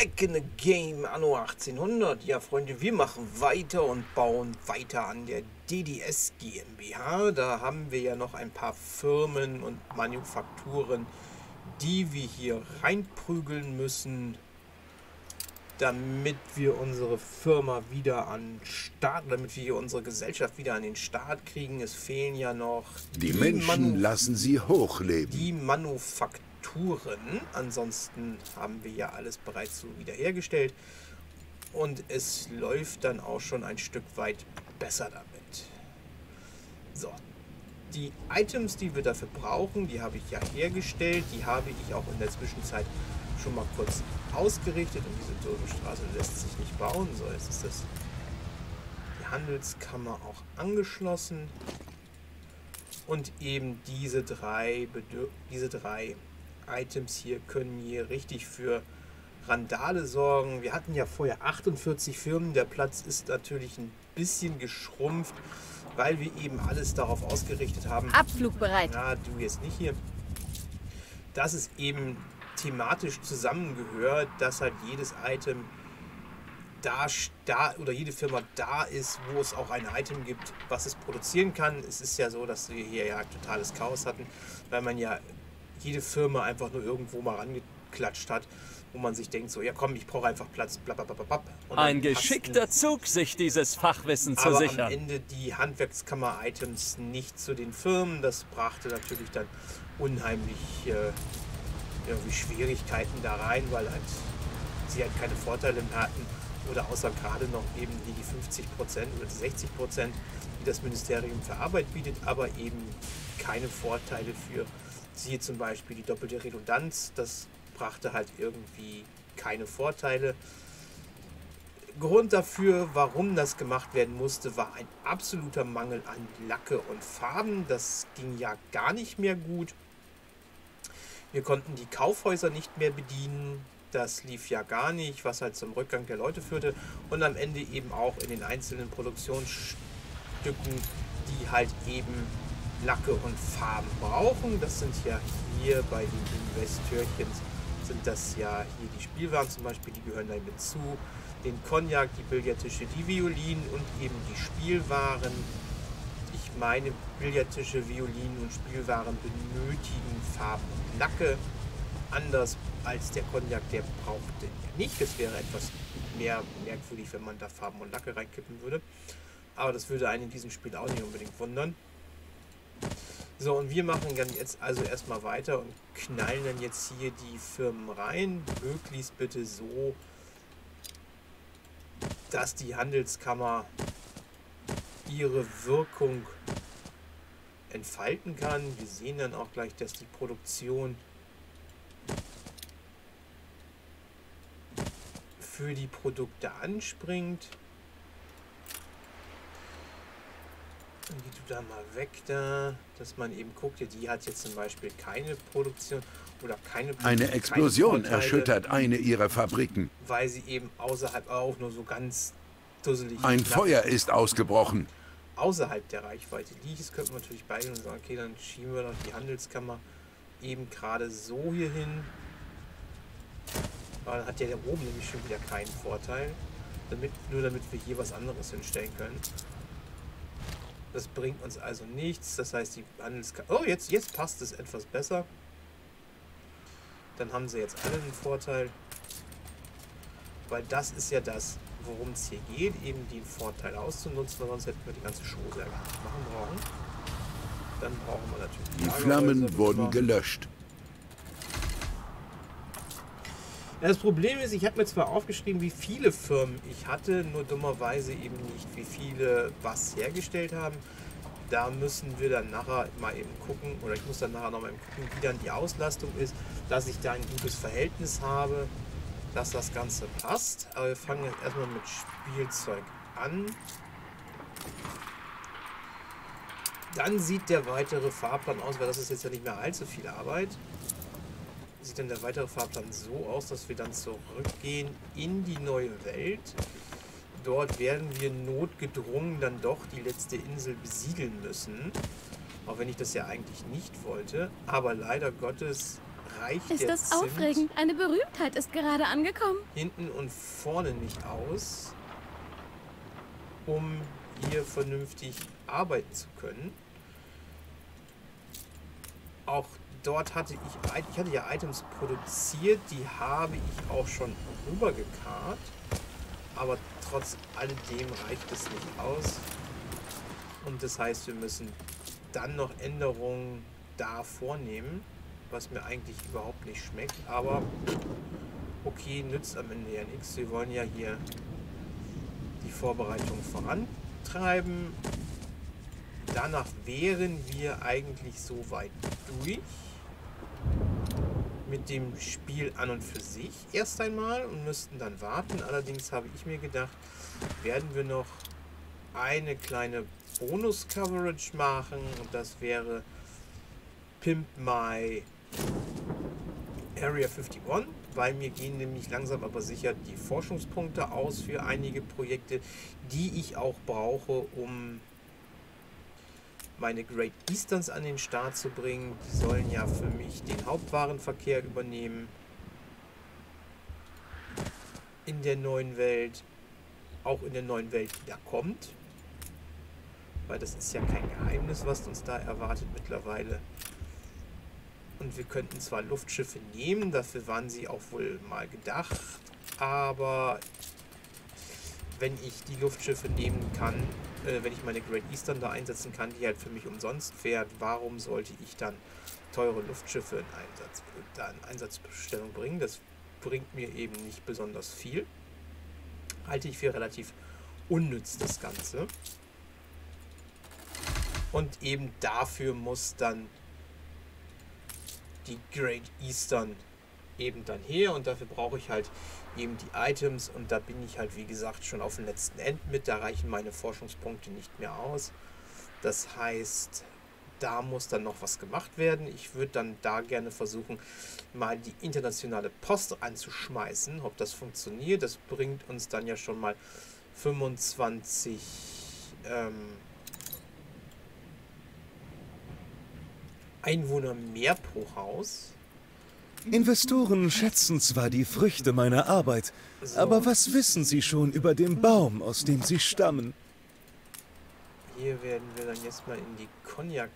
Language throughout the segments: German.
back in the game anno 1800. Ja, Freunde, wir machen weiter und bauen weiter an der DDS GmbH. Da haben wir ja noch ein paar Firmen und Manufakturen, die wir hier reinprügeln müssen, damit wir unsere Firma wieder an Start, damit wir hier unsere Gesellschaft wieder an den Start kriegen. Es fehlen ja noch die, die Menschen Manu lassen sie hochleben. Die Manufakturen Touren. Ansonsten haben wir ja alles bereits so wiederhergestellt. Und es läuft dann auch schon ein Stück weit besser damit. So, die Items, die wir dafür brauchen, die habe ich ja hergestellt. Die habe ich auch in der Zwischenzeit schon mal kurz ausgerichtet. Und diese Turbostraße lässt sich nicht bauen. So, jetzt ist das die Handelskammer auch angeschlossen. Und eben diese drei, Bedür diese drei Items hier können hier richtig für Randale sorgen. Wir hatten ja vorher 48 Firmen. Der Platz ist natürlich ein bisschen geschrumpft, weil wir eben alles darauf ausgerichtet haben. Abflugbereit. Ja, du jetzt nicht hier. Dass es eben thematisch zusammengehört, dass halt jedes Item da, da oder jede Firma da ist, wo es auch ein Item gibt, was es produzieren kann. Es ist ja so, dass wir hier ja totales Chaos hatten, weil man ja jede Firma einfach nur irgendwo mal rangeklatscht hat, wo man sich denkt, so, ja komm, ich brauche einfach Platz, blablabla. Ein geschickter Zug, sich dieses Fachwissen zu aber sichern. am Ende die Handwerkskammer-Items nicht zu den Firmen. Das brachte natürlich dann unheimlich äh, irgendwie Schwierigkeiten da rein, weil halt sie halt keine Vorteile mehr hatten oder außer gerade noch eben die 50 Prozent oder die 60 Prozent, die das Ministerium für Arbeit bietet, aber eben keine Vorteile für Siehe zum Beispiel die doppelte Redundanz, das brachte halt irgendwie keine Vorteile. Grund dafür, warum das gemacht werden musste, war ein absoluter Mangel an Lacke und Farben. Das ging ja gar nicht mehr gut. Wir konnten die Kaufhäuser nicht mehr bedienen. Das lief ja gar nicht, was halt zum Rückgang der Leute führte. Und am Ende eben auch in den einzelnen Produktionsstücken, die halt eben Lacke und Farben brauchen. Das sind ja hier bei den Investtürchen sind das ja hier die Spielwaren zum Beispiel, die gehören da mit zu. Den Cognac, die Billardtische, die Violinen und eben die Spielwaren. Ich meine, Billardtische, Violinen und Spielwaren benötigen Farben und Lacke. Anders als der Cognac, der braucht den ja nicht. Das wäre etwas mehr merkwürdig, wenn man da Farben und Lacke reinkippen würde. Aber das würde einen in diesem Spiel auch nicht unbedingt wundern. So, und wir machen dann jetzt also erstmal weiter und knallen dann jetzt hier die Firmen rein. Möglichst bitte so, dass die Handelskammer ihre Wirkung entfalten kann. Wir sehen dann auch gleich, dass die Produktion für die Produkte anspringt. Dann geh du da mal weg da, dass man eben guckt, die hat jetzt zum Beispiel keine Produktion oder keine Produktion, Eine Explosion erschüttert eine ihrer Fabriken. Weil sie eben außerhalb auch nur so ganz dusselig... Ein Feuer ist ausgebrochen. Außerhalb der Reichweite liegt. Das könnte man natürlich beide und sagen, okay, dann schieben wir noch die Handelskammer eben gerade so hier hin. Aber dann hat ja der oben nämlich schon wieder keinen Vorteil. Damit, nur damit wir hier was anderes hinstellen können. Das bringt uns also nichts. Das heißt, die Handelskarte... Oh, jetzt, jetzt passt es etwas besser. Dann haben sie jetzt alle einen Vorteil. Weil das ist ja das, worum es hier geht. Eben den Vorteil auszunutzen. Sonst hätten wir die ganze Show ja gar nicht machen brauchen. Dann brauchen wir natürlich... Die Flammen wurden gelöscht. Das Problem ist, ich habe mir zwar aufgeschrieben, wie viele Firmen ich hatte, nur dummerweise eben nicht, wie viele was hergestellt haben. Da müssen wir dann nachher mal eben gucken, oder ich muss dann nachher noch mal gucken, wie dann die Auslastung ist, dass ich da ein gutes Verhältnis habe, dass das Ganze passt. Aber wir fangen jetzt erstmal mit Spielzeug an. Dann sieht der weitere Fahrplan aus, weil das ist jetzt ja nicht mehr allzu viel Arbeit sieht dann der weitere Fahrplan so aus, dass wir dann zurückgehen in die neue Welt. Dort werden wir notgedrungen dann doch die letzte Insel besiedeln müssen. Auch wenn ich das ja eigentlich nicht wollte. Aber leider Gottes reicht Ist das Zimt aufregend? Eine Berühmtheit ist gerade angekommen. hinten und vorne nicht aus, um hier vernünftig arbeiten zu können. Auch dort hatte ich, ich hatte ja Items produziert, die habe ich auch schon rübergekarrt. Aber trotz alledem reicht es nicht aus. Und das heißt, wir müssen dann noch Änderungen da vornehmen, was mir eigentlich überhaupt nicht schmeckt. Aber okay, nützt am Ende ja nichts. Wir wollen ja hier die Vorbereitung vorantreiben. Danach wären wir eigentlich soweit durch mit dem Spiel an und für sich erst einmal und müssten dann warten. Allerdings habe ich mir gedacht, werden wir noch eine kleine Bonus-Coverage machen und das wäre Pimp My Area 51, weil mir gehen nämlich langsam aber sicher die Forschungspunkte aus für einige Projekte, die ich auch brauche, um meine Great Easterns an den Start zu bringen. Die sollen ja für mich den Hauptwarenverkehr übernehmen in der neuen Welt, auch in der neuen Welt, die da kommt. Weil das ist ja kein Geheimnis, was uns da erwartet mittlerweile. Und wir könnten zwar Luftschiffe nehmen, dafür waren sie auch wohl mal gedacht, aber wenn ich die Luftschiffe nehmen kann, äh, wenn ich meine Great Eastern da einsetzen kann, die halt für mich umsonst fährt, warum sollte ich dann teure Luftschiffe in, Einsatz, da in Einsatzbestellung bringen? Das bringt mir eben nicht besonders viel. Halte ich für relativ unnütz das Ganze. Und eben dafür muss dann die Great Eastern eben dann her und dafür brauche ich halt eben die Items und da bin ich halt wie gesagt schon auf dem letzten End mit, da reichen meine Forschungspunkte nicht mehr aus. Das heißt, da muss dann noch was gemacht werden. Ich würde dann da gerne versuchen, mal die internationale Post anzuschmeißen, ob das funktioniert. Das bringt uns dann ja schon mal 25 ähm, Einwohner mehr pro Haus. Investoren schätzen zwar die Früchte meiner Arbeit, aber was wissen sie schon über den Baum, aus dem sie stammen? Hier werden wir dann jetzt mal in die Cognac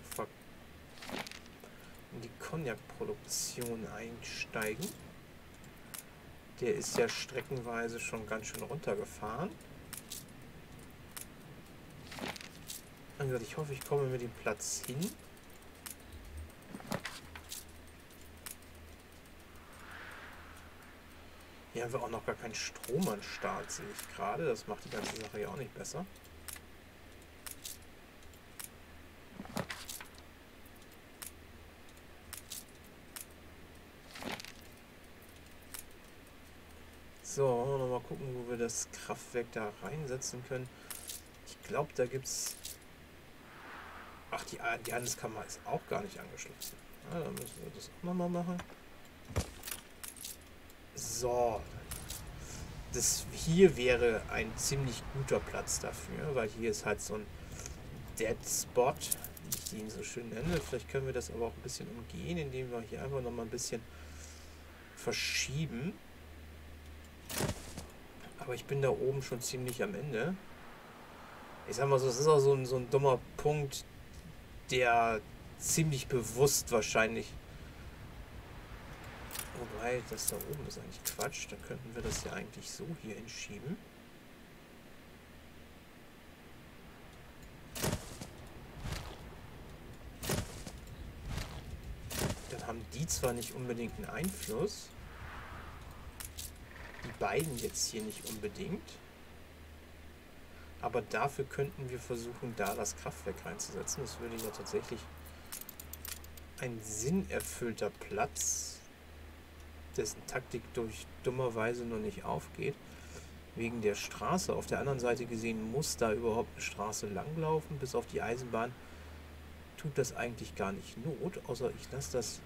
in die Cognac-Produktion einsteigen. Der ist ja streckenweise schon ganz schön runtergefahren. Gesagt, ich hoffe, ich komme mit dem Platz hin. Hier haben wir auch noch gar keinen Strom an Start, sehe ich gerade. Das macht die ganze Sache ja auch nicht besser. So, wollen wir noch mal gucken, wo wir das Kraftwerk da reinsetzen können. Ich glaube, da gibt es... Ach, die, die Handelskammer ist auch gar nicht angeschlossen. Ja, dann müssen wir das auch nochmal machen. So. Das hier wäre ein ziemlich guter Platz dafür, weil hier ist halt so ein Dead Spot, wie ich ihn so schön nenne. Vielleicht können wir das aber auch ein bisschen umgehen, indem wir hier einfach nochmal ein bisschen verschieben. Aber ich bin da oben schon ziemlich am Ende. Ich sag mal so, es ist auch so ein, so ein dummer Punkt, der ziemlich bewusst wahrscheinlich Wobei, das da oben ist eigentlich Quatsch. Dann könnten wir das ja eigentlich so hier hinschieben. Dann haben die zwar nicht unbedingt einen Einfluss. Die beiden jetzt hier nicht unbedingt. Aber dafür könnten wir versuchen, da das Kraftwerk reinzusetzen. Das würde ja tatsächlich ein sinnerfüllter Platz dessen Taktik durch dummerweise noch nicht aufgeht. Wegen der Straße. Auf der anderen Seite gesehen muss da überhaupt eine Straße langlaufen. Bis auf die Eisenbahn tut das eigentlich gar nicht Not, außer ich lasse das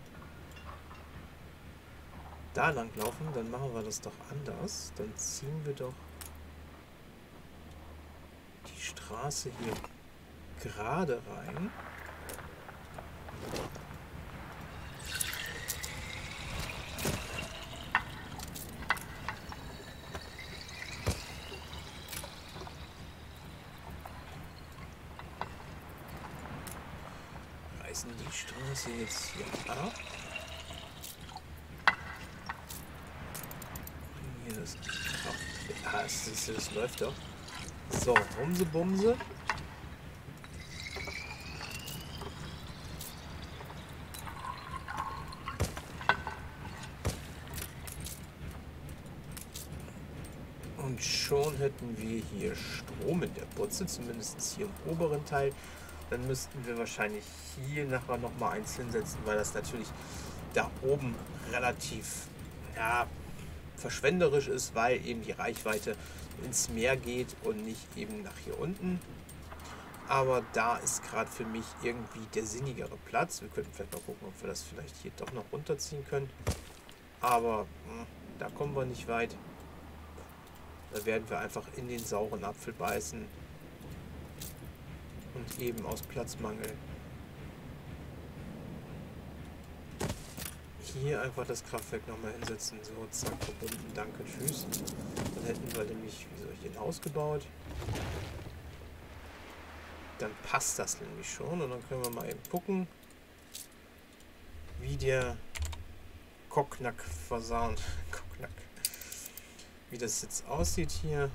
da lang laufen. Dann machen wir das doch anders. Dann ziehen wir doch die Straße hier gerade rein. denn Straße jetzt hier ab? Hier das. Ja, das, das, das läuft doch. So, Bumse, Bumse. Und schon hätten wir hier Strom in der Butze, zumindest hier im oberen Teil. Dann müssten wir wahrscheinlich hier nachher nochmal eins hinsetzen, weil das natürlich da oben relativ ja, verschwenderisch ist, weil eben die Reichweite ins Meer geht und nicht eben nach hier unten. Aber da ist gerade für mich irgendwie der sinnigere Platz. Wir könnten vielleicht mal gucken, ob wir das vielleicht hier doch noch runterziehen können. Aber mh, hm, da kommen wir nicht weit. Da werden wir einfach in den sauren Apfel beißen. Und eben aus Platzmangel hier einfach das Kraftwerk nochmal hinsetzen. So, zack, verbunden, danke, tschüss. Dann hätten wir nämlich, wie soll ich den ausgebaut. Dann passt das nämlich schon und dann können wir mal eben gucken, wie der Kocknack versahnt. Kocknack wie das jetzt aussieht hier.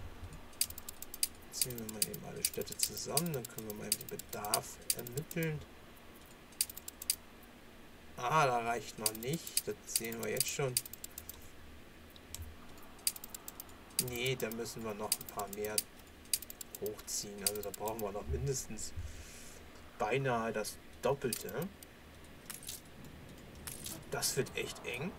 Ziehen wir mal eben alle Städte zusammen, dann können wir mal eben den Bedarf ermitteln. Ah, da reicht noch nicht. Das sehen wir jetzt schon. Nee, da müssen wir noch ein paar mehr hochziehen. Also da brauchen wir noch mindestens beinahe das Doppelte. Das wird echt eng.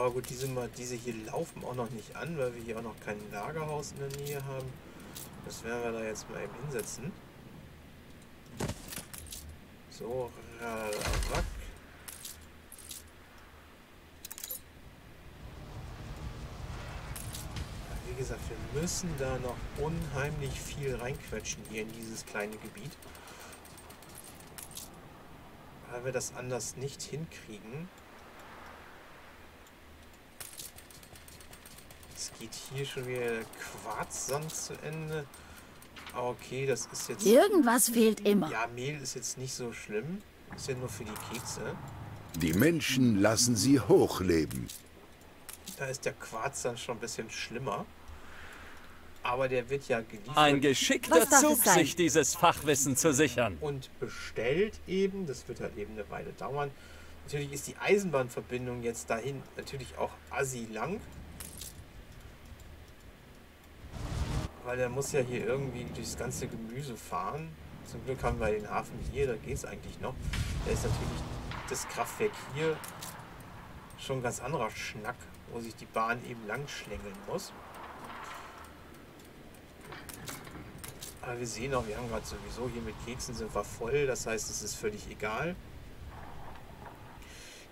Aber gut, diese, diese hier laufen auch noch nicht an, weil wir hier auch noch kein Lagerhaus in der Nähe haben. Das werden wir da jetzt mal eben hinsetzen. So, rack. Wie gesagt, wir müssen da noch unheimlich viel reinquetschen hier in dieses kleine Gebiet. Weil wir das anders nicht hinkriegen. Geht hier schon wieder Quarzsand zu Ende. Okay, das ist jetzt... Irgendwas fehlt immer. Ja, Mehl ist jetzt nicht so schlimm. Ist ja nur für die Kekse. Die Menschen lassen sie hochleben. Da ist der Quarz dann schon ein bisschen schlimmer. Aber der wird ja geliefert. Ein geschickter Zug, sich dieses Fachwissen zu sichern. Und bestellt eben. Das wird halt eben eine Weile dauern. Natürlich ist die Eisenbahnverbindung jetzt dahin natürlich auch assi lang. Weil der muss ja hier irgendwie durchs ganze Gemüse fahren. Zum Glück haben wir den Hafen hier, da geht es eigentlich noch. Da ist natürlich das Kraftwerk hier schon ein ganz anderer Schnack, wo sich die Bahn eben lang schlängeln muss. Aber wir sehen auch, wir haben gerade sowieso hier mit Keksen sind wir voll, das heißt, es ist völlig egal.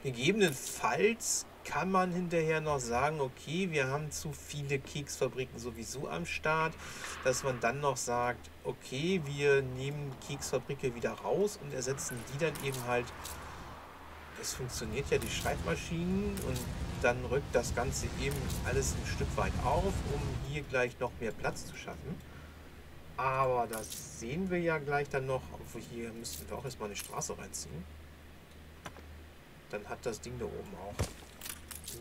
Gegebenenfalls kann man hinterher noch sagen, okay, wir haben zu viele Keksfabriken sowieso am Start, dass man dann noch sagt, okay, wir nehmen Keksfabrike wieder raus und ersetzen die dann eben halt, es funktioniert ja die Schreibmaschinen und dann rückt das Ganze eben alles ein Stück weit auf, um hier gleich noch mehr Platz zu schaffen. Aber das sehen wir ja gleich dann noch, obwohl hier müssten wir auch erstmal eine Straße reinziehen. Dann hat das Ding da oben auch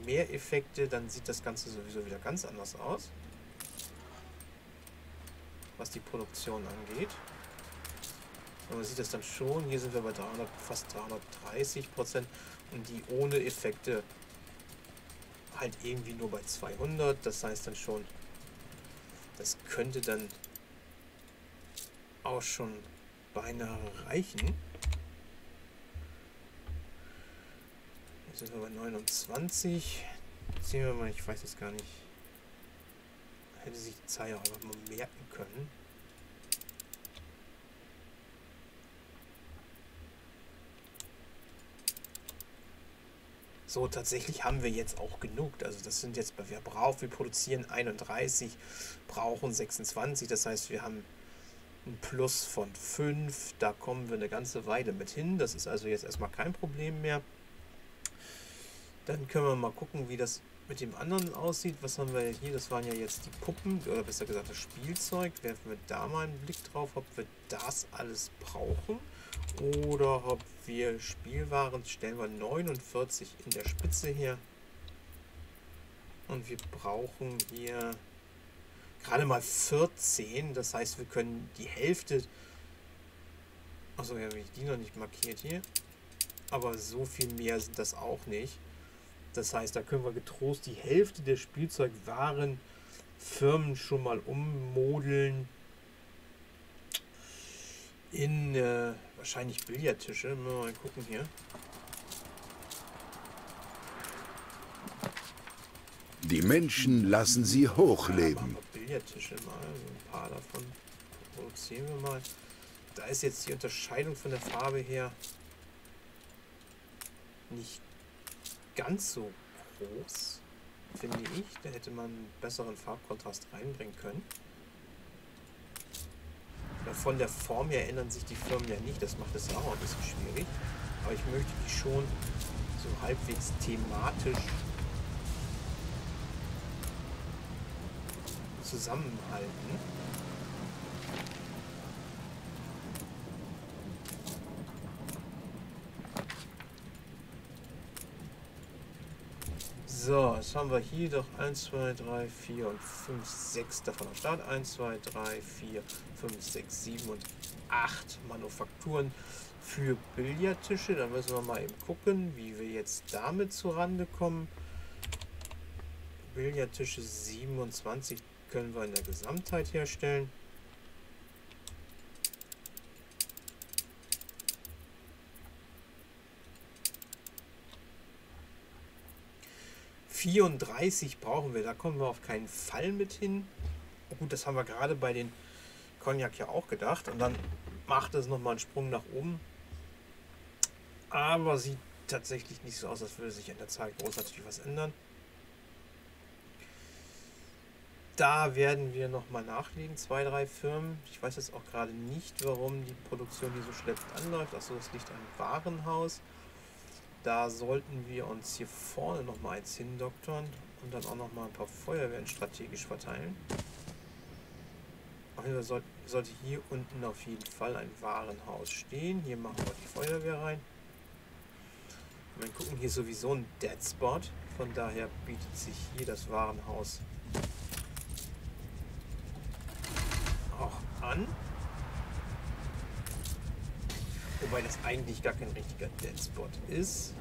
mehr Effekte, dann sieht das Ganze sowieso wieder ganz anders aus. Was die Produktion angeht. Und man sieht das dann schon, hier sind wir bei 300, fast 330 Prozent und die ohne Effekte halt irgendwie nur bei 200. Das heißt dann schon, das könnte dann auch schon beinahe reichen. Sind wir bei 29. Sehen wir mal, ich weiß es gar nicht. Hätte sich die Zahl auch einfach mal merken können. So, tatsächlich haben wir jetzt auch genug. Also das sind jetzt, wir brauchen, wir produzieren 31, brauchen 26. Das heißt, wir haben ein Plus von 5. Da kommen wir eine ganze Weile mit hin. Das ist also jetzt erstmal kein Problem mehr. Dann können wir mal gucken, wie das mit dem anderen aussieht. Was haben wir hier? Das waren ja jetzt die Puppen, oder besser gesagt das Spielzeug. Werfen wir da mal einen Blick drauf, ob wir das alles brauchen. Oder ob wir Spielwaren, stellen wir 49 in der Spitze her. Und wir brauchen hier gerade mal 14. Das heißt, wir können die Hälfte... Achso, ja, habe ich die noch nicht markiert hier. Aber so viel mehr sind das auch nicht. Das heißt, da können wir getrost die Hälfte der Spielzeugwaren Firmen schon mal ummodeln in äh, wahrscheinlich Billardtische. Mal gucken hier. Die Menschen lassen sie hochleben. Ja, Billardtische mal, ein paar davon produzieren wir mal. Da ist jetzt die Unterscheidung von der Farbe her nicht ganz so groß, finde ich. Da hätte man einen besseren Farbkontrast reinbringen können. Von der Form her ändern sich die Firmen ja nicht, das macht es auch ein bisschen schwierig. Aber ich möchte die schon so halbwegs thematisch zusammenhalten. So, jetzt haben wir hier doch 1, 2, 3, 4 und 5, 6 davon am Start. 1, 2, 3, 4, 5, 6, 7 und 8 Manufakturen für Billardtische. Da müssen wir mal eben gucken, wie wir jetzt damit zurande kommen. Billardtische 27 können wir in der Gesamtheit herstellen. 34 brauchen wir, da kommen wir auf keinen Fall mit hin. Gut, das haben wir gerade bei den Cognac ja auch gedacht. Und dann macht es nochmal einen Sprung nach oben. Aber sieht tatsächlich nicht so aus, als würde sich in der Zeit großartig was ändern. Da werden wir nochmal nachlegen, zwei, drei Firmen. Ich weiß jetzt auch gerade nicht, warum die Produktion hier so schleppend anläuft. Achso, das liegt am Warenhaus. Da sollten wir uns hier vorne noch mal eins hindoktern und dann auch noch mal ein paar Feuerwehren strategisch verteilen. Auf jeden Fall soll, sollte hier unten auf jeden Fall ein Warenhaus stehen. Hier machen wir die Feuerwehr rein. Dann gucken hier sowieso ein Dead Spot. Von daher bietet sich hier das Warenhaus auch an. Wobei das eigentlich gar kein richtiger Dead Spot ist.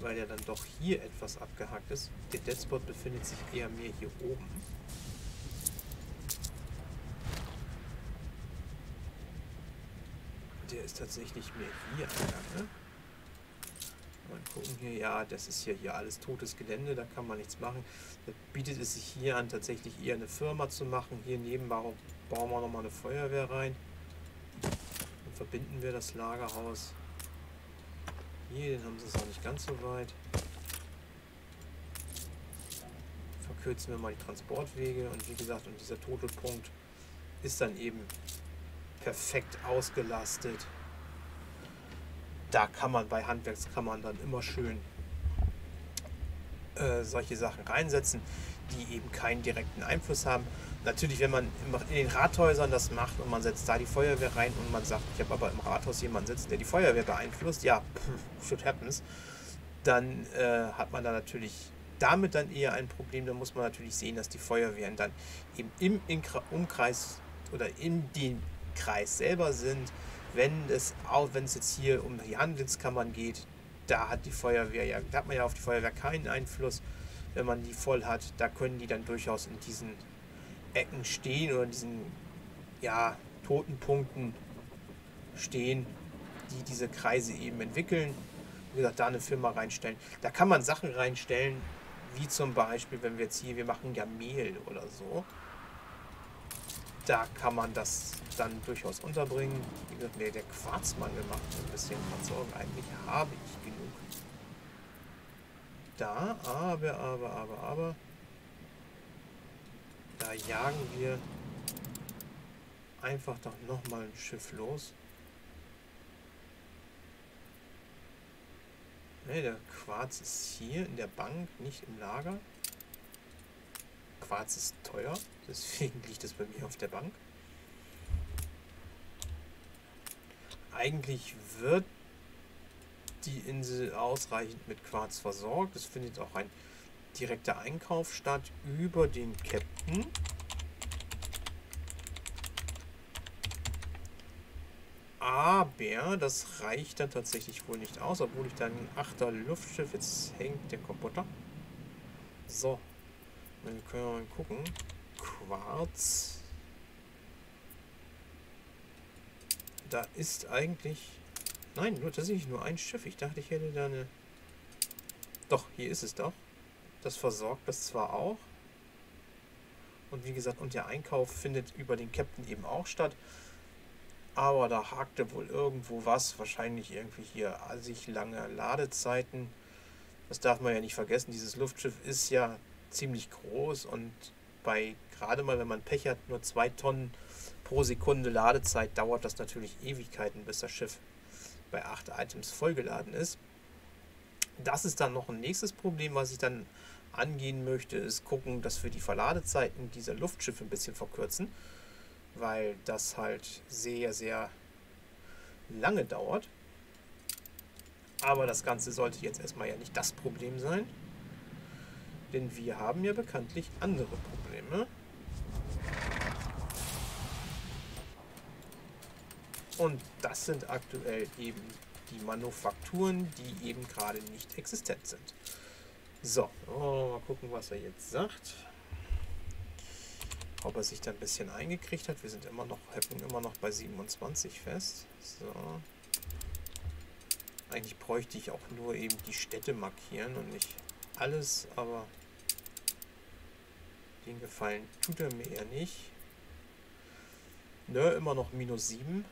Weil ja dann doch hier etwas abgehakt ist. Der Dead Spot befindet sich eher mehr hier oben. Der ist tatsächlich mehr hier angegangen. Mal gucken hier, ja, das ist ja hier alles totes Gelände, da kann man nichts machen. Da bietet es sich hier an, tatsächlich eher eine Firma zu machen. Hier neben bauen wir nochmal eine Feuerwehr rein verbinden wir das Lagerhaus. Hier, den haben sie es auch nicht ganz so weit. Verkürzen wir mal die Transportwege und wie gesagt, und dieser Totelpunkt ist dann eben perfekt ausgelastet. Da kann man bei Handwerkskammern dann immer schön äh, solche Sachen reinsetzen, die eben keinen direkten Einfluss haben natürlich, wenn man in den Rathäusern das macht und man setzt da die Feuerwehr rein und man sagt, ich habe aber im Rathaus jemanden sitzen, der die Feuerwehr beeinflusst, ja, pff, shit happens, dann äh, hat man da natürlich damit dann eher ein Problem. Da muss man natürlich sehen, dass die Feuerwehren dann eben im Umkreis oder in dem Kreis selber sind. Wenn es auch, wenn es jetzt hier um die Handelskammern geht, da hat die Feuerwehr ja, da hat man ja auf die Feuerwehr keinen Einfluss, wenn man die voll hat. Da können die dann durchaus in diesen Ecken stehen oder diesen ja, toten Punkten stehen, die diese Kreise eben entwickeln. Wie gesagt, da eine Firma reinstellen. Da kann man Sachen reinstellen, wie zum Beispiel, wenn wir jetzt hier, wir machen ja Mehl oder so. Da kann man das dann durchaus unterbringen. Wie gesagt, nee, der Quarzmangel macht ein bisschen Sorgen. Eigentlich habe ich genug. Da, aber, aber, aber, aber. Da jagen wir einfach doch nochmal mal ein Schiff los. Ne, der Quarz ist hier in der Bank, nicht im Lager. Quarz ist teuer, deswegen liegt es bei mir auf der Bank. Eigentlich wird die Insel ausreichend mit Quarz versorgt. Es findet auch ein direkter Einkauf statt über den Captain. Aber das reicht dann tatsächlich wohl nicht aus, obwohl ich dann achter Luftschiff, jetzt hängt der Computer. So, dann können wir mal gucken. Quarz. Da ist eigentlich... Nein, nur tatsächlich nur ein Schiff. Ich dachte, ich hätte da eine... Doch, hier ist es doch. Das versorgt das zwar auch. Und wie gesagt, und der Einkauf findet über den Captain eben auch statt. Aber da hakte wohl irgendwo was. Wahrscheinlich irgendwie hier assig lange Ladezeiten. Das darf man ja nicht vergessen. Dieses Luftschiff ist ja ziemlich groß und bei gerade mal, wenn man Pech hat, nur zwei Tonnen pro Sekunde Ladezeit dauert das natürlich Ewigkeiten, bis das Schiff bei acht Items vollgeladen ist. Das ist dann noch ein nächstes Problem, was ich dann angehen möchte, ist gucken, dass wir die Verladezeiten dieser Luftschiffe ein bisschen verkürzen, weil das halt sehr, sehr lange dauert. Aber das Ganze sollte jetzt erstmal ja nicht das Problem sein. Denn wir haben ja bekanntlich andere Probleme. Und das sind aktuell eben die Manufakturen, die eben gerade nicht existent sind. So, oh, mal gucken, was er jetzt sagt. Ob er sich da ein bisschen eingekriegt hat. Wir sind immer noch, halten immer noch bei 27 fest. So. Eigentlich bräuchte ich auch nur eben die Städte markieren und nicht alles, aber den Gefallen tut er mir eher nicht. Nö, immer noch minus 7.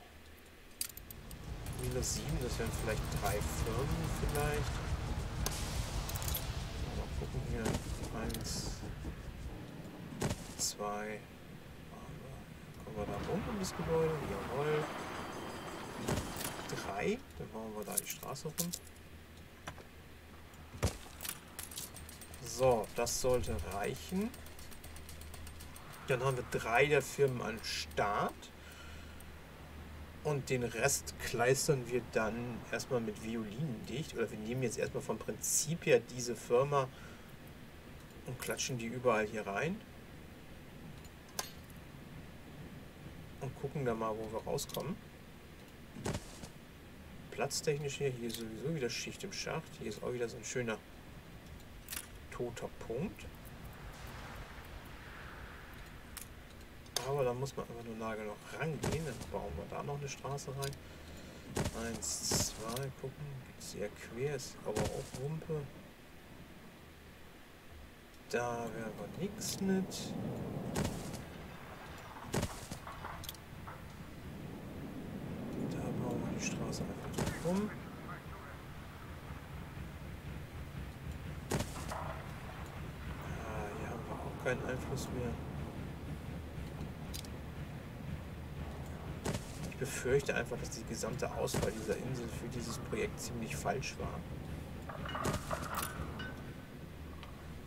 Minus 7, das wären vielleicht drei Firmen vielleicht. Mal gucken hier. Eins, zwei. Kommen wir da rum um das Gebäude? Jawohl. Drei. Dann bauen wir da die Straße rum. So, das sollte reichen. Dann haben wir drei der Firmen an Start. Und den Rest kleistern wir dann erstmal mit Violinen dicht. Oder wir nehmen jetzt erstmal vom Prinzip her diese Firma und klatschen die überall hier rein. Und gucken dann mal, wo wir rauskommen. Platztechnisch hier, hier ist sowieso wieder Schicht im Schacht. Hier ist auch wieder so ein schöner toter Punkt. Aber da muss man einfach nur Nagel noch rangehen. Dann bauen wir da noch eine Straße rein. Eins, zwei, gucken. Geht sehr quer, ist aber auch Wumpe. Da wäre aber nichts mit. Da bauen wir die Straße einfach rum. Ah, hier haben wir auch keinen Einfluss mehr. Befürchte einfach, dass die gesamte Auswahl dieser Insel für dieses Projekt ziemlich falsch war.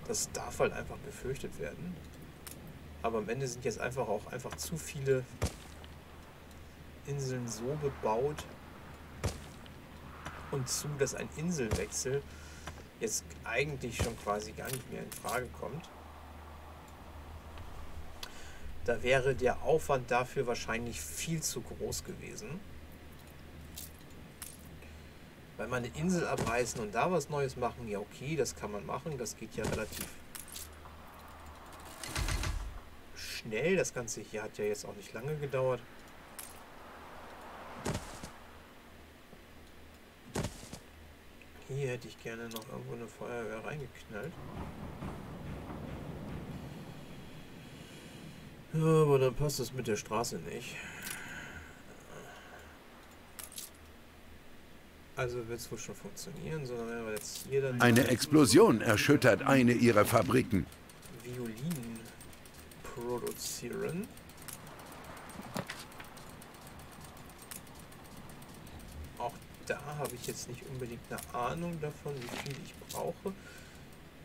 Das darf halt einfach befürchtet werden. Aber am Ende sind jetzt einfach auch einfach zu viele Inseln so bebaut und zu, dass ein Inselwechsel jetzt eigentlich schon quasi gar nicht mehr in Frage kommt. Da wäre der Aufwand dafür wahrscheinlich viel zu groß gewesen. Weil man eine Insel abreißen und da was Neues machen, ja okay, das kann man machen. Das geht ja relativ schnell. Das Ganze hier hat ja jetzt auch nicht lange gedauert. Hier hätte ich gerne noch irgendwo eine Feuerwehr reingeknallt. Ja, aber dann passt es mit der Straße nicht. Also wird es wohl schon funktionieren, sondern wenn wir jetzt hier dann... Eine Explosion erschüttert eine ihrer Fabriken. Violinen produzieren. Auch da habe ich jetzt nicht unbedingt eine Ahnung davon, wie viel ich brauche.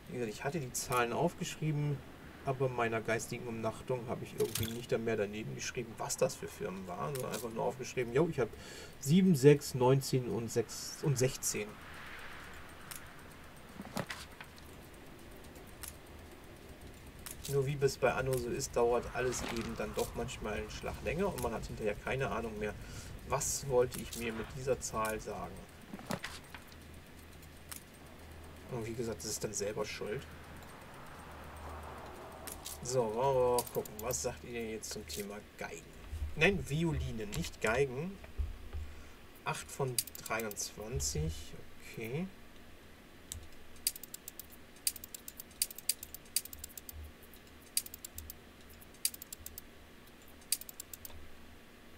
Wie gesagt, ich hatte die Zahlen aufgeschrieben, aber meiner geistigen Umnachtung habe ich irgendwie nicht mehr daneben geschrieben, was das für Firmen waren, sondern einfach nur aufgeschrieben, jo, ich habe 7, 6, 19 und 6 und 16. Nur wie es bei Anno so ist, dauert alles eben dann doch manchmal einen Schlag länger und man hat hinterher keine Ahnung mehr, was wollte ich mir mit dieser Zahl sagen. Und wie gesagt, das ist dann selber schuld. So, wollen wir mal gucken. Was sagt ihr jetzt zum Thema Geigen? Nein, Violine, nicht Geigen. 8 von 23. Okay.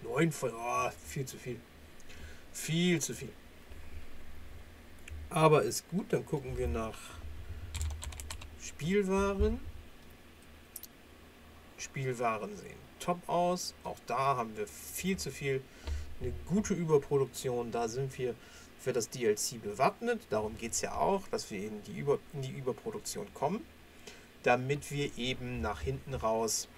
9 von. Oh, viel zu viel. Viel zu viel. Aber ist gut, dann gucken wir nach Spielwaren. Spielwaren sehen top aus. Auch da haben wir viel zu viel. Eine gute Überproduktion. Da sind wir für das DLC bewappnet. Darum geht es ja auch, dass wir in die, Über in die Überproduktion kommen. Damit wir eben nach hinten raus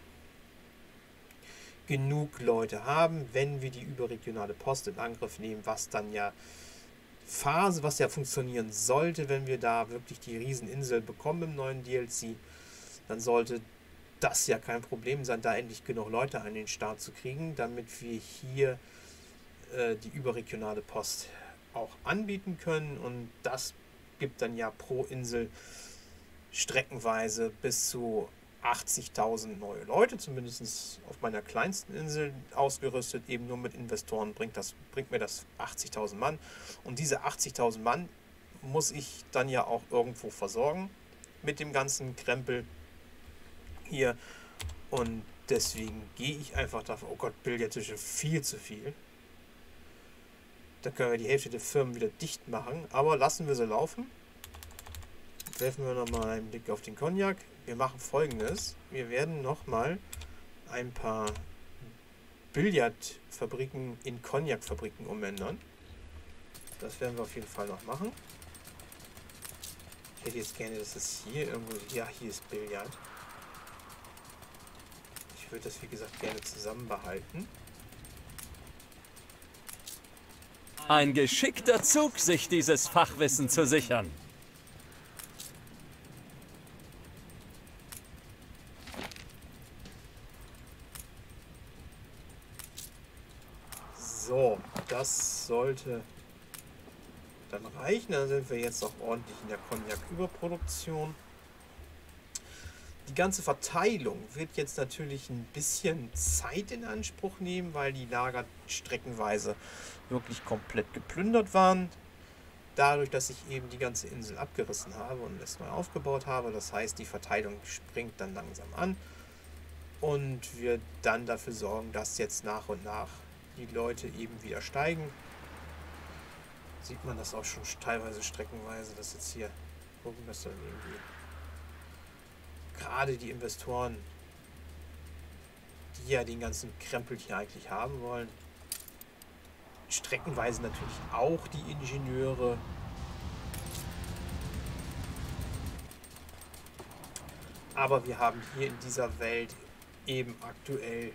genug Leute haben, wenn wir die überregionale Post in Angriff nehmen, was dann ja Phase, was ja funktionieren sollte, wenn wir da wirklich die Rieseninsel bekommen im neuen DLC, dann sollte das ja kein Problem sein, da endlich genug Leute an den Start zu kriegen, damit wir hier äh, die überregionale Post auch anbieten können. Und das gibt dann ja pro Insel streckenweise bis zu 80.000 neue Leute, zumindest auf meiner kleinsten Insel. Ausgerüstet, eben nur mit Investoren bringt, das, bringt mir das 80.000 Mann. Und diese 80.000 Mann muss ich dann ja auch irgendwo versorgen mit dem ganzen Krempel hier. Und deswegen gehe ich einfach davon, oh Gott, Billardtische viel zu viel. Da können wir die Hälfte der Firmen wieder dicht machen, aber lassen wir sie laufen. Werfen wir nochmal einen Blick auf den Cognac wir machen folgendes. Wir werden nochmal ein paar Billardfabriken in Cognac-Fabriken umändern. Das werden wir auf jeden Fall noch machen. Ich hätte jetzt gerne, dass es hier irgendwo... Ja, hier ist Billard. Ich würde das, wie gesagt, gerne zusammen behalten. Ein geschickter Zug, sich dieses Fachwissen zu sichern. So, das sollte dann reichen. Dann sind wir jetzt auch ordentlich in der Cognac-Überproduktion. Die ganze Verteilung wird jetzt natürlich ein bisschen Zeit in Anspruch nehmen, weil die Lager streckenweise wirklich komplett geplündert waren. Dadurch, dass ich eben die ganze Insel abgerissen habe und es neu aufgebaut habe. Das heißt, die Verteilung springt dann langsam an und wir dann dafür sorgen, dass jetzt nach und nach die Leute eben wieder steigen. Sieht man das auch schon teilweise streckenweise, dass jetzt hier gucken, dass dann irgendwie gerade die Investoren, die ja den ganzen Krempel hier eigentlich haben wollen, streckenweise natürlich auch die Ingenieure, aber wir haben hier in dieser Welt eben aktuell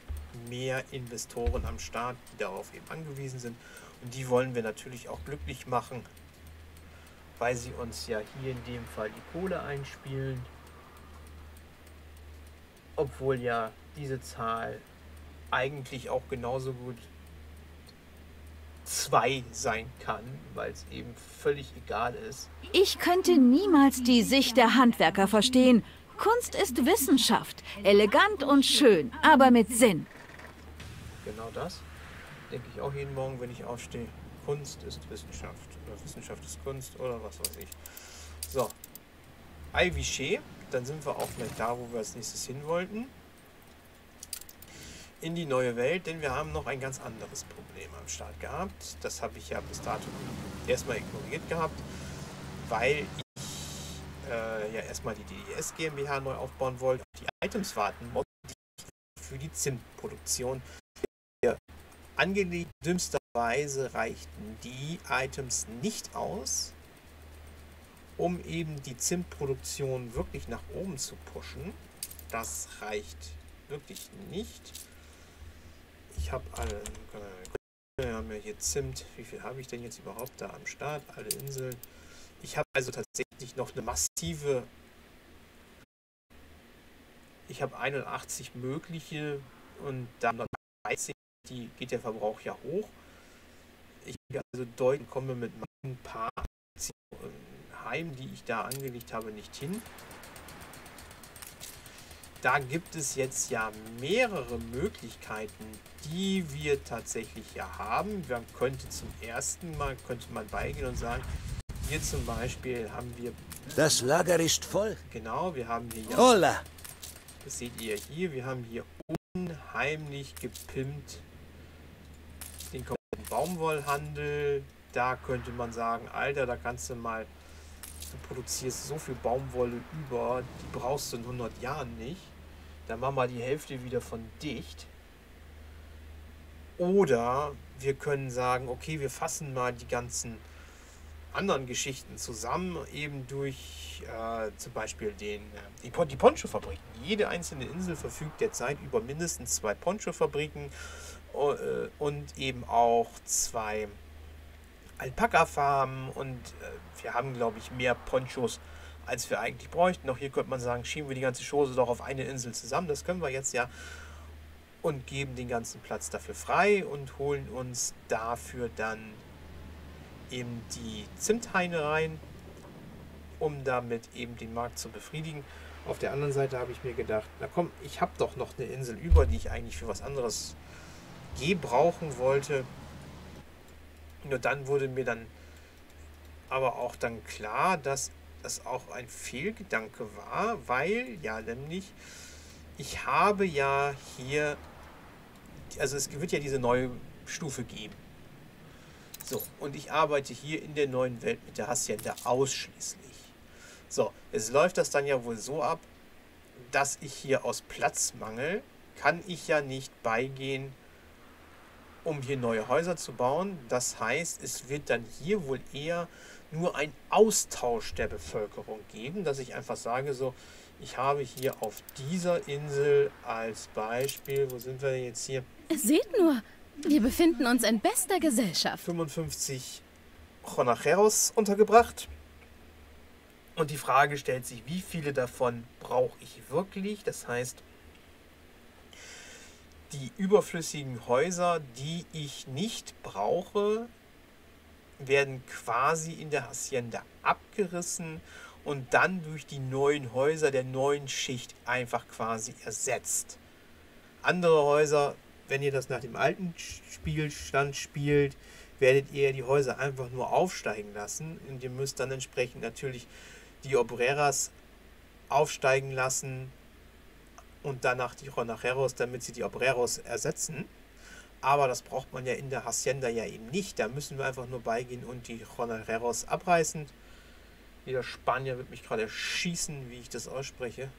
mehr Investoren am Start, die darauf eben angewiesen sind. Und die wollen wir natürlich auch glücklich machen, weil sie uns ja hier in dem Fall die Kohle einspielen. Obwohl ja diese Zahl eigentlich auch genauso gut zwei sein kann, weil es eben völlig egal ist. Ich könnte niemals die Sicht der Handwerker verstehen. Kunst ist Wissenschaft, elegant und schön, aber mit Sinn. Genau das denke ich auch jeden Morgen, wenn ich aufstehe. Kunst ist Wissenschaft oder Wissenschaft ist Kunst oder was weiß ich. So, Ivy dann sind wir auch gleich da, wo wir als nächstes hin wollten. In die neue Welt, denn wir haben noch ein ganz anderes Problem am Start gehabt. Das habe ich ja bis dato erstmal ignoriert gehabt, weil ich äh, ja erstmal die DDS GmbH neu aufbauen wollte. Die Items warten für die Zimtproduktion angelegt dümmster Weise reichten die Items nicht aus, um eben die Zimtproduktion wirklich nach oben zu pushen. Das reicht wirklich nicht. Ich habe alle. Wir haben ja hier Zimt. Wie viel habe ich denn jetzt überhaupt da am Start? Alle Inseln. Ich habe also tatsächlich noch eine massive. Ich habe 81 mögliche und dann 30, die geht der Verbrauch ja hoch. Ich also deutlich komme mit meinen paar Heim, die ich da angelegt habe, nicht hin. Da gibt es jetzt ja mehrere Möglichkeiten, die wir tatsächlich ja haben. Man könnte zum ersten Mal könnte man beigehen und sagen, hier zum Beispiel haben wir. Das Lager ist voll. Genau, wir haben hier. Ja, Hola. Das seht ihr hier. Wir haben hier unheimlich gepimpt den Baumwollhandel. Da könnte man sagen, Alter, da kannst du mal du produzierst so viel Baumwolle über, die brauchst du in 100 Jahren nicht. Dann mach mal die Hälfte wieder von dicht. Oder wir können sagen, okay, wir fassen mal die ganzen anderen Geschichten zusammen, eben durch äh, zum Beispiel den, äh, die, die Poncho-Fabriken. Jede einzelne Insel verfügt derzeit über mindestens zwei Poncho-Fabriken äh, und eben auch zwei Alpaka-Farmen und äh, wir haben, glaube ich, mehr Ponchos, als wir eigentlich bräuchten. Auch hier könnte man sagen, schieben wir die ganze Chose doch auf eine Insel zusammen. Das können wir jetzt ja und geben den ganzen Platz dafür frei und holen uns dafür dann eben die Zimthaine rein, um damit eben den Markt zu befriedigen. Auf der anderen Seite habe ich mir gedacht, na komm, ich habe doch noch eine Insel über, die ich eigentlich für was anderes gebrauchen wollte. Nur dann wurde mir dann aber auch dann klar, dass das auch ein Fehlgedanke war, weil ja nämlich ich habe ja hier, also es wird ja diese neue Stufe geben. So, und ich arbeite hier in der neuen Welt mit der Hacienda ausschließlich. So, es läuft das dann ja wohl so ab, dass ich hier aus Platzmangel kann ich ja nicht beigehen, um hier neue Häuser zu bauen. Das heißt, es wird dann hier wohl eher nur ein Austausch der Bevölkerung geben, dass ich einfach sage, so, ich habe hier auf dieser Insel als Beispiel, wo sind wir jetzt hier? Seht nur, wir befinden uns in bester Gesellschaft. 55 Jonajeros untergebracht. Und die Frage stellt sich, wie viele davon brauche ich wirklich? Das heißt, die überflüssigen Häuser, die ich nicht brauche, werden quasi in der Hacienda abgerissen und dann durch die neuen Häuser der neuen Schicht einfach quasi ersetzt. Andere Häuser, wenn ihr das nach dem alten Spielstand spielt, werdet ihr die Häuser einfach nur aufsteigen lassen und ihr müsst dann entsprechend natürlich die Obreras aufsteigen lassen, und danach die Ronajeros, damit sie die Obreros ersetzen. Aber das braucht man ja in der Hacienda ja eben nicht. Da müssen wir einfach nur beigehen und die Ronajeros abreißen. Jeder Spanier wird mich gerade schießen, wie ich das ausspreche.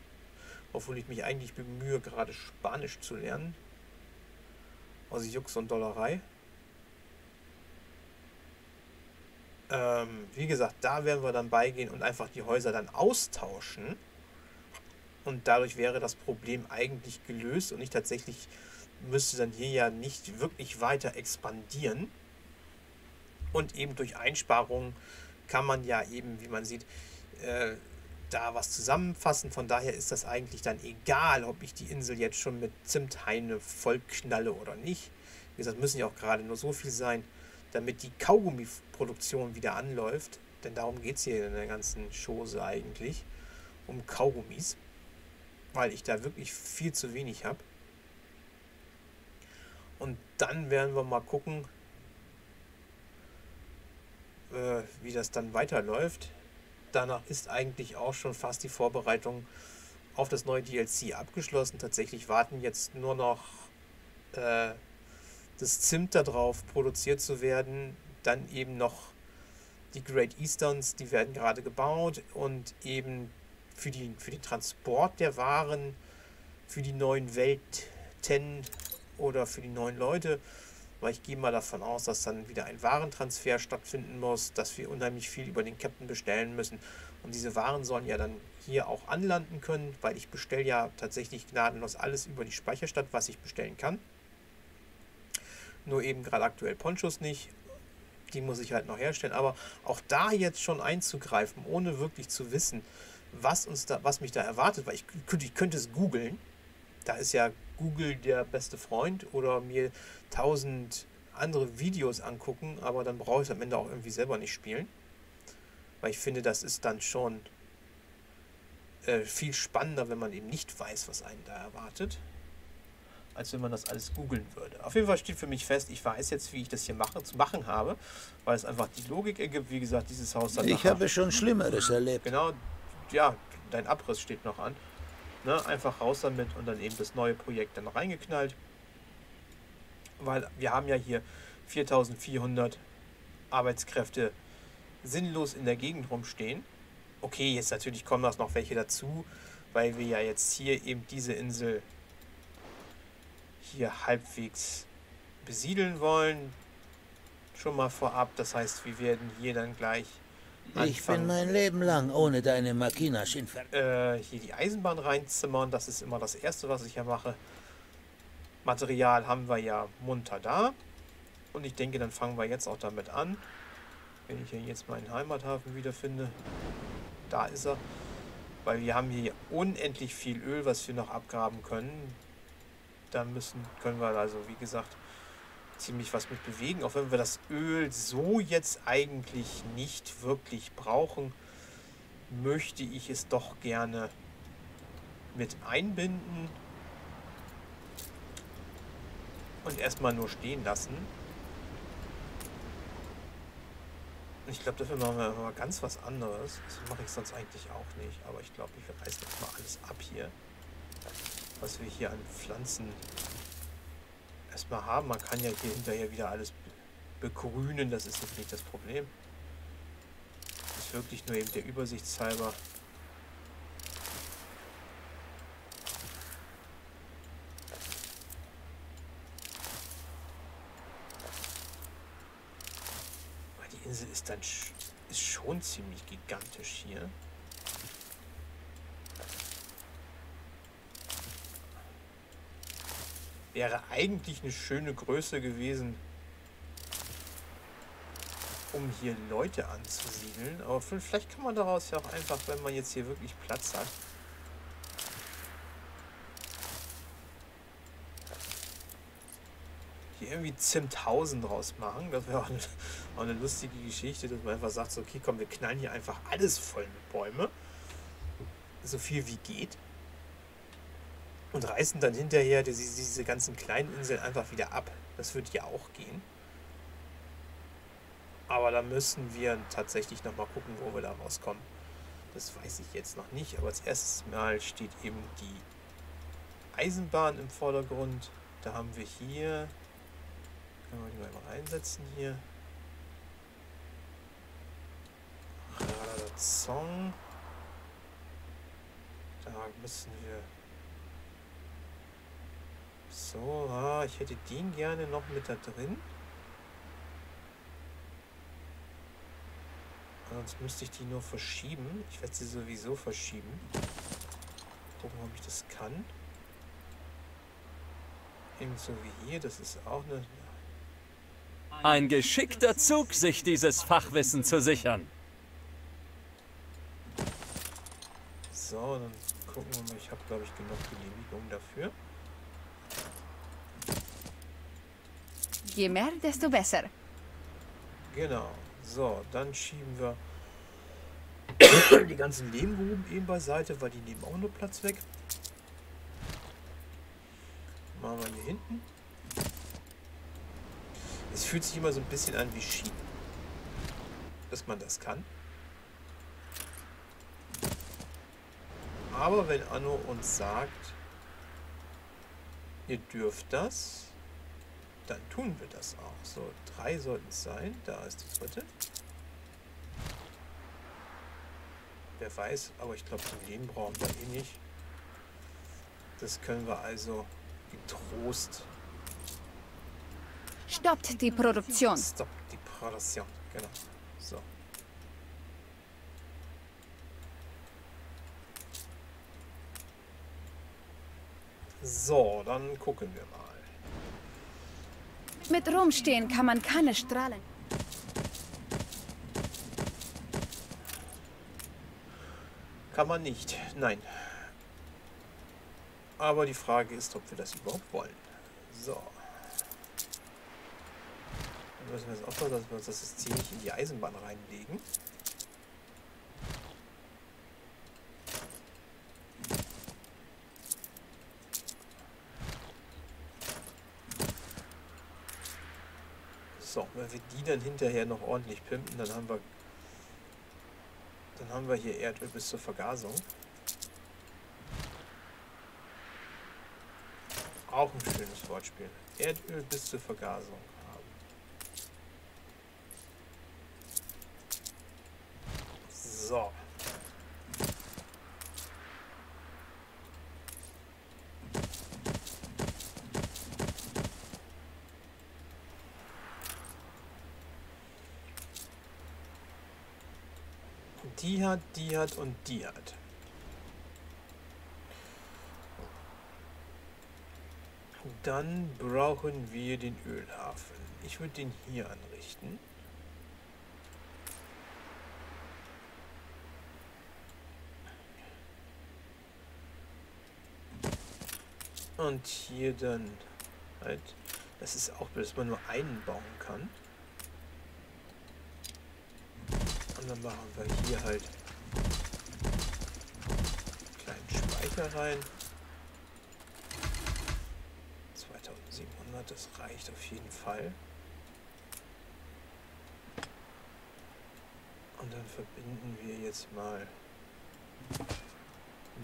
Obwohl ich mich eigentlich bemühe, gerade Spanisch zu lernen. Aus Jux und Dollerei. Ähm, wie gesagt, da werden wir dann beigehen und einfach die Häuser dann austauschen und dadurch wäre das Problem eigentlich gelöst und ich tatsächlich müsste dann hier ja nicht wirklich weiter expandieren. Und eben durch Einsparungen kann man ja eben, wie man sieht, äh, da was zusammenfassen. Von daher ist das eigentlich dann egal, ob ich die Insel jetzt schon mit Zimthaine vollknalle oder nicht. Wie gesagt, müssen ja auch gerade nur so viel sein, damit die Kaugummi-Produktion wieder anläuft. Denn darum geht es hier in der ganzen Chose eigentlich. Um Kaugummis weil ich da wirklich viel zu wenig habe. Und dann werden wir mal gucken, äh, wie das dann weiterläuft. Danach ist eigentlich auch schon fast die Vorbereitung auf das neue DLC abgeschlossen. Tatsächlich warten jetzt nur noch äh, das Zimt darauf produziert zu werden. Dann eben noch die Great Easterns, die werden gerade gebaut und eben für, die, für den Transport der Waren, für die neuen Welten oder für die neuen Leute weil ich gehe mal davon aus, dass dann wieder ein Warentransfer stattfinden muss, dass wir unheimlich viel über den Captain bestellen müssen. Und diese Waren sollen ja dann hier auch anlanden können, weil ich bestelle ja tatsächlich gnadenlos alles über die Speicherstadt, was ich bestellen kann. Nur eben gerade aktuell Ponchos nicht. Die muss ich halt noch herstellen. Aber auch da jetzt schon einzugreifen, ohne wirklich zu wissen, was uns da, was mich da erwartet, weil ich könnte, ich könnte es googeln. Da ist ja Google der beste Freund oder mir tausend andere Videos angucken, aber dann brauche ich es am Ende auch irgendwie selber nicht spielen. Weil ich finde, das ist dann schon äh, viel spannender, wenn man eben nicht weiß, was einen da erwartet, als wenn man das alles googeln würde. Auf jeden Fall steht für mich fest, ich weiß jetzt, wie ich das hier mache, zu machen habe, weil es einfach die Logik ergibt. Wie gesagt, dieses Haus hat Ich habe schon Schlimmeres erlebt. Genau, ja, dein Abriss steht noch an. Ne, einfach raus damit und dann eben das neue Projekt dann reingeknallt. Weil wir haben ja hier 4400 Arbeitskräfte sinnlos in der Gegend rumstehen. Okay, jetzt natürlich kommen das noch welche dazu, weil wir ja jetzt hier eben diese Insel hier halbwegs besiedeln wollen. Schon mal vorab, das heißt, wir werden hier dann gleich Ich bin mein Leben lang ohne deine Makinas in Ver äh, hier die Eisenbahn reinzimmern. Das ist immer das Erste, was ich ja mache. Material haben wir ja munter da. Und ich denke, dann fangen wir jetzt auch damit an. Wenn ich hier jetzt meinen Heimathafen wiederfinde. Da ist er. Weil wir haben hier unendlich viel Öl, was wir noch abgraben können. Da müssen, können wir also, wie gesagt, ziemlich was mit bewegen. Auch wenn wir das Öl so jetzt eigentlich nicht wirklich brauchen möchte ich es doch gerne mit einbinden und erstmal nur stehen lassen. Ich glaube, dafür machen wir mal ganz was anderes. Das mache ich sonst eigentlich auch nicht. Aber ich glaube, ich reiße jetzt mal alles ab hier. Was wir hier an Pflanzen erstmal haben. Man kann ja hier hinterher wieder alles be- begrünen. Das ist jetzt nicht das Problem ist wirklich nur eben der Übersichtshalber. Die Insel ist dann ist schon ziemlich gigantisch hier. Wäre eigentlich eine schöne Größe gewesen, um hier Leute anzusiedeln. Aber vielleicht kann man daraus ja auch einfach, wenn man jetzt hier wirklich Platz hat, hier irgendwie Zimthausen draus machen. Das wäre auch eine, auch eine lustige Geschichte, dass man einfach sagt, so, okay, komm, wir knallen hier einfach alles voll mit Bäume. So viel wie geht. Und reißen dann hinterher diese, diese ganzen kleinen Inseln einfach wieder ab. Das wird ja auch gehen. Aber da müssen wir tatsächlich noch mal gucken, wo wir da rauskommen. Das weiß ich jetzt noch nicht. Aber als erstes Mal steht eben die Eisenbahn im Vordergrund. Da haben wir hier. Können wir die mal mal reinsetzen hier. Radazong. Da müssen wir. So, ah, ich hätte den gerne noch mit da drin. Sonst müsste ich die nur verschieben. Ich werde sie sowieso verschieben. Gucken, ob ich das kann. Ebenso wie hier. Das ist auch eine. Ein geschickter Zug, sich dieses Fachwissen zu sichern. So, dann gucken wir mal. Ich habe, glaube ich, genug Genehmigung dafür. Je mehr, desto besser. Genau. So, dann schieben wir die ganzen Lehmgruben eben beiseite, weil die nehmen auch nur Platz weg. Machen wir hier hinten. Es fühlt sich immer so ein bisschen an wie Ski. Dass man das kann. Aber wenn Anno uns sagt, ihr dürft das, dann tun wir das auch. So, drei sollten es sein. Da ist die dritte. Wer weiß, aber ich glaube, den Leben brauchen wir eh nicht. Das können wir also getrost Stoppt die Produktion. Stop die Produktion. Genau. So. So, dann gucken wir mal. Mit rumstehen kann man keine Strahlen. Kann man nicht. Nein. Aber die Frage ist, ob wir das überhaupt wollen. So. Dann müssen wir jetzt aufpassen, dass wir uns das Ziel nicht in die Eisenbahn reinlegen. So, wenn wir die dann hinterher noch ordentlich pimpen, dann haben wir dann haben wir hier Erdöl bis zur Vergasung. Auch ein schönes Wortspiel. Erdöl bis zur Vergasung haben. So. Die hat, die hat und die hat. Dann brauchen wir den Ölhafen. Ich würde den hier anrichten. Und hier dann halt, das ist auch, dass man nur einen bauen kann. Und dann machen wir hier halt einen Speicher rein. 2700, das reicht auf jeden Fall. Und dann verbinden wir jetzt mal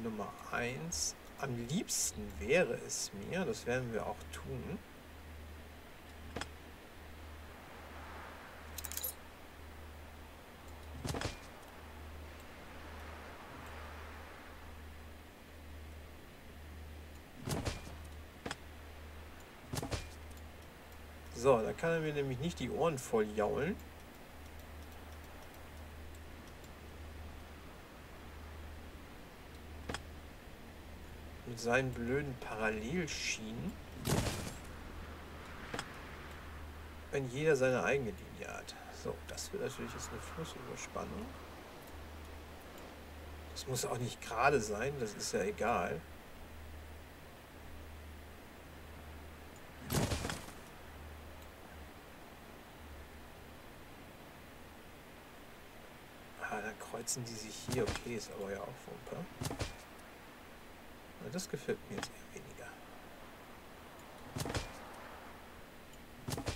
Nummer 1. Am liebsten wäre es mir, das werden wir auch tun, So, da kann er mir nämlich nicht die Ohren voll jaulen. Mit seinen blöden Parallelschienen. Wenn jeder seine eigene Linie hat. So, das wird natürlich jetzt eine Flussüberspannung. Das muss auch nicht gerade sein, das ist ja egal. Kreuzen die sich hier. Okay, ist aber ja auch Wumpe. Das gefällt mir jetzt eher weniger.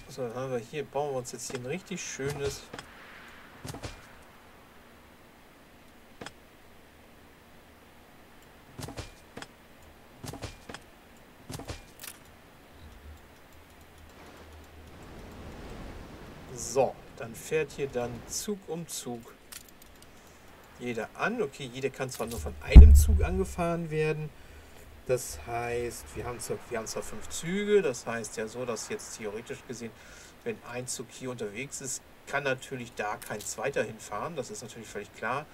So, dann haben wir hier, bauen wir uns jetzt hier ein richtig schönes So, dann fährt hier dann Zug um Zug jeder an. Okay, jeder kann zwar nur von einem Zug angefahren werden. Das heißt, wir haben, zwar, wir haben zwar fünf Züge, das heißt ja so, dass jetzt theoretisch gesehen, wenn ein Zug hier unterwegs ist, kann natürlich da kein zweiter hinfahren. Das ist natürlich völlig klar.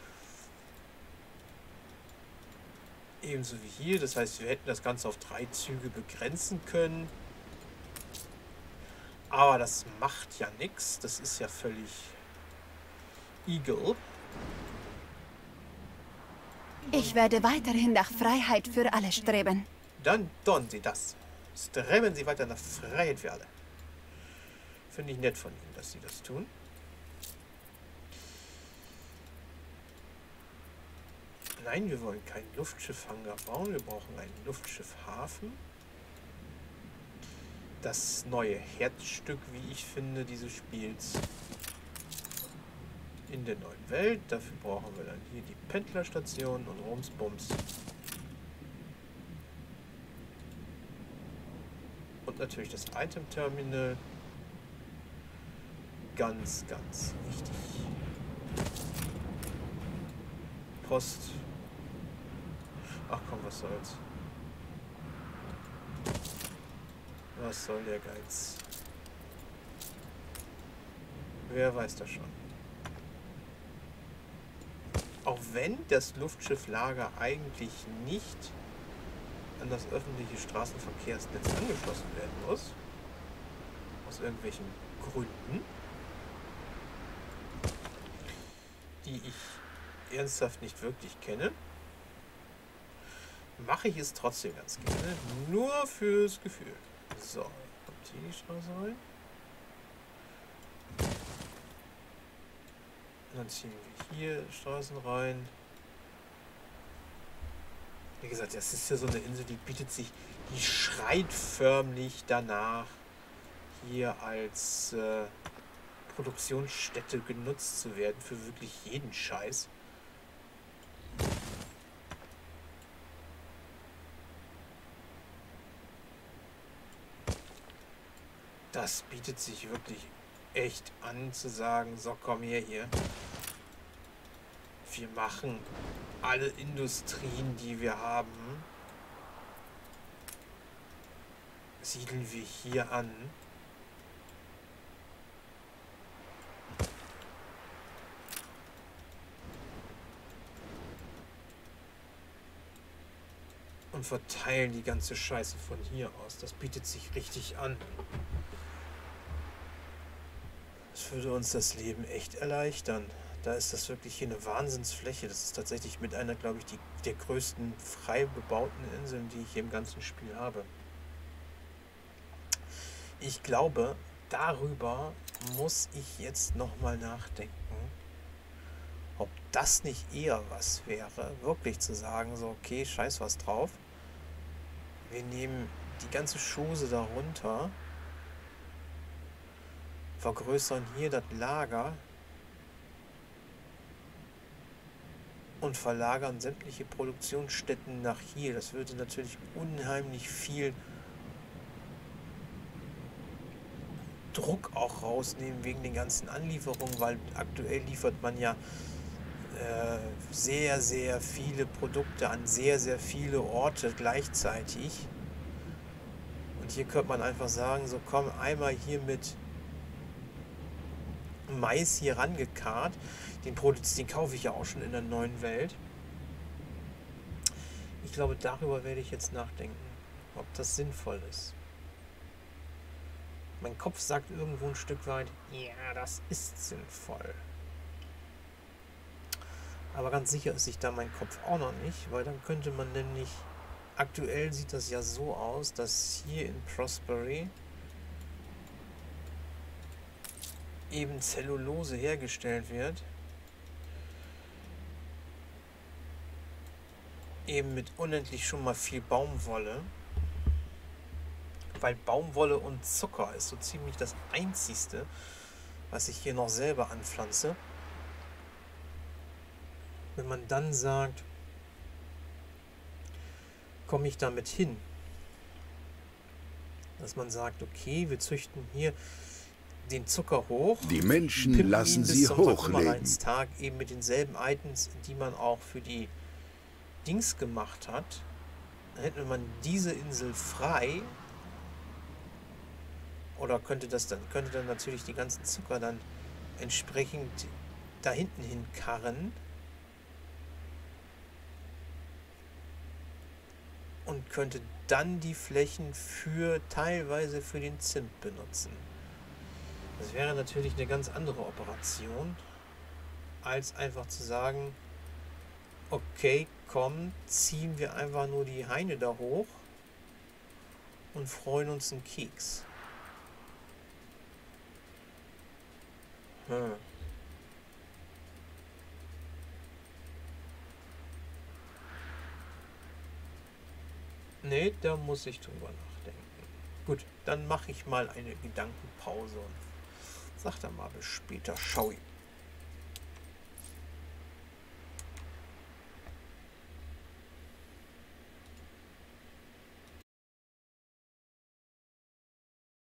Ebenso wie hier. Das heißt, wir hätten das Ganze auf drei Züge begrenzen können. Aber das macht ja nichts. Das ist ja völlig eagle. Ich werde weiterhin nach Freiheit für alle streben. Dann tun Sie das. Streben Sie weiter nach Freiheit für alle. Finde ich nett von Ihnen, dass Sie das tun. Nein, wir wollen keinen Luftschiffhangar bauen. Wir brauchen einen Luftschiffhafen. Das neue Herzstück, wie ich finde, dieses Spiels in der neuen Welt. Dafür brauchen wir dann hier die Pendlerstation und Rumsbums. Und natürlich das Item Terminal. Ganz, ganz wichtig. Post. Ach komm, was soll's. Was soll der Geiz? Wer weiß das schon. Auch wenn das Luftschifflager eigentlich nicht an das öffentliche Straßenverkehrsnetz angeschlossen werden muss, aus irgendwelchen Gründen, die ich ernsthaft nicht wirklich kenne, mache ich es trotzdem ganz gerne. Nur fürs Gefühl. So, kommt hier die Straße rein. Dann ziehen wir hier Straßen rein. Wie gesagt, das ist ja so eine Insel, die bietet sich, die schreit förmlich danach, hier als äh, Produktionsstätte genutzt zu werden für wirklich jeden Scheiß. Das bietet sich wirklich echt an zu sagen, so komm her hier. Wir machen alle Industrien, die wir haben, siedeln wir hier an. Und verteilen die ganze Scheiße von hier aus. Das bietet sich richtig an. Würde uns das Leben echt erleichtern. Da ist das wirklich hier eine Wahnsinnsfläche. Das ist tatsächlich mit einer, glaube ich, die, der größten frei bebauten Inseln, die ich hier im ganzen Spiel habe. Ich glaube, darüber muss ich jetzt nochmal nachdenken, ob das nicht eher was wäre, wirklich zu sagen, so, okay, scheiß was drauf. Wir nehmen die ganze Schose darunter, vergrößern hier das Lager und verlagern sämtliche Produktionsstätten nach hier. Das würde natürlich unheimlich viel Druck auch rausnehmen wegen den ganzen Anlieferungen, weil aktuell liefert man ja äh, sehr, sehr viele Produkte an sehr, sehr viele Orte gleichzeitig. Und hier könnte man einfach sagen, so komm einmal hier mit Mais hier rangekarrt. Den, den kaufe ich ja auch schon in der neuen Welt. Ich glaube, darüber werde ich jetzt nachdenken, ob das sinnvoll ist. Mein Kopf sagt irgendwo ein Stück weit, ja, das ist sinnvoll. Aber ganz sicher ist sich da mein Kopf auch noch nicht, weil dann könnte man nämlich, aktuell sieht das ja so aus, dass hier in Prospery eben Zellulose hergestellt wird. Eben mit unendlich schon mal viel Baumwolle weil Baumwolle und Zucker ist so ziemlich das Einzigste, was ich hier noch selber anpflanze. Wenn man dann sagt, komme ich damit hin, dass man sagt, okay, wir züchten hier den Zucker hoch. Die Menschen lassen sie hochleben. Tag eben mit denselben Items, die man auch für die Dings gemacht hat. Dann hätte man diese Insel frei oder könnte das dann, könnte dann natürlich die ganzen Zucker dann entsprechend da hinten hin karren. Und könnte dann die Flächen für teilweise für den Zimt benutzen. Das wäre natürlich eine ganz andere Operation, als einfach zu sagen, okay, komm, ziehen wir einfach nur die Heine da hoch und freuen uns einen Keks. Hm. Nee, da muss ich drüber nachdenken. Gut, dann mache ich mal eine Gedankenpause und sag dann mal bis später. Schau.